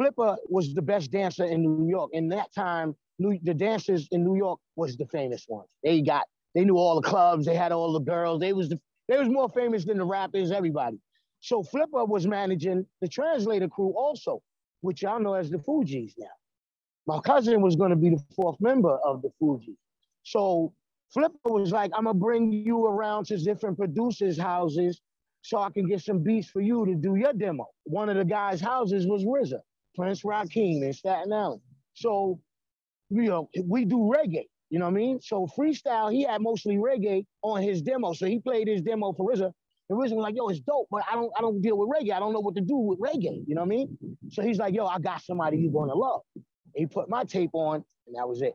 Flipper was the best dancer in New York. In that time, New, the dancers in New York was the famous ones. They got, they knew all the clubs, they had all the girls. They was the, they was more famous than the rappers, everybody. So Flipper was managing the Tranzlator Crew also, which y'all know as the Fugees now. My cousin was going to be the fourth member of the Fugees. So Flipper was like, I'm gonna bring you around to different producers' houses so I can get some beats for you to do your demo. One of the guys' houses was RZA, Prince Rakeem in Staten Island. So, you know, we do reggae, you know what I mean? So Freestyle, he had mostly reggae on his demo. So he played his demo for RZA. And RZA was like, yo, it's dope, but I don't, I don't deal with reggae. I don't know what to do with reggae, you know what I mean? So he's like, yo, I got somebody you're gonna love. he put my tape on, and that was it.